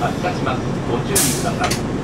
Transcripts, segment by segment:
発車しますご注意ください。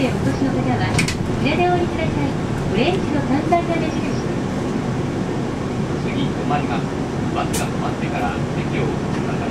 でお越しの方はこちらでお降りください。オレンジの看板が目印次止まりますバスが止まってから席をお立ちください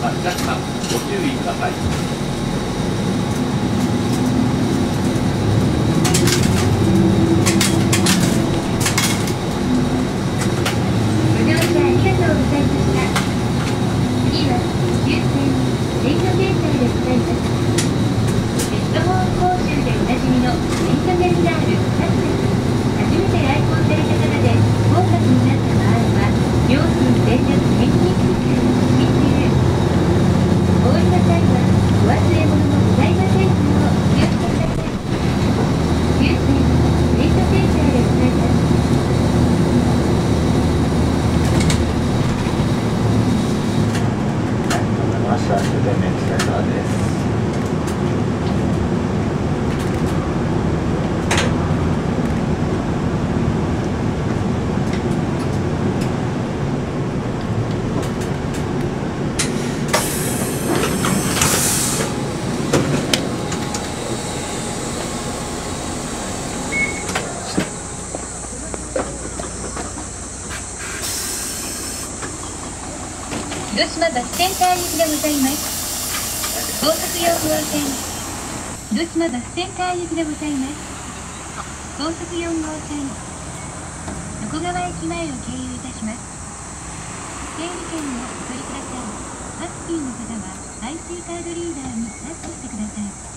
バスジャックさんご注意くださいご乗車ありがとうございました次は終点電車センターでございますヘッドホン講習でおなじみの電車センタールタッ初めて来訪された方で不合格になった場合は両分連絡返金期間申請お降りの際はお忘れ物もございませんのをお気をつけください終点電車センターでございますました終点メッセージです広島バスセンター行きでございます。高速用号線。広島バスセンター行きでございます。高速4号線。横川駅前を経由いたします。整理券をお取りください。ハッピーの方は IC カードリーダーにタッチしてください。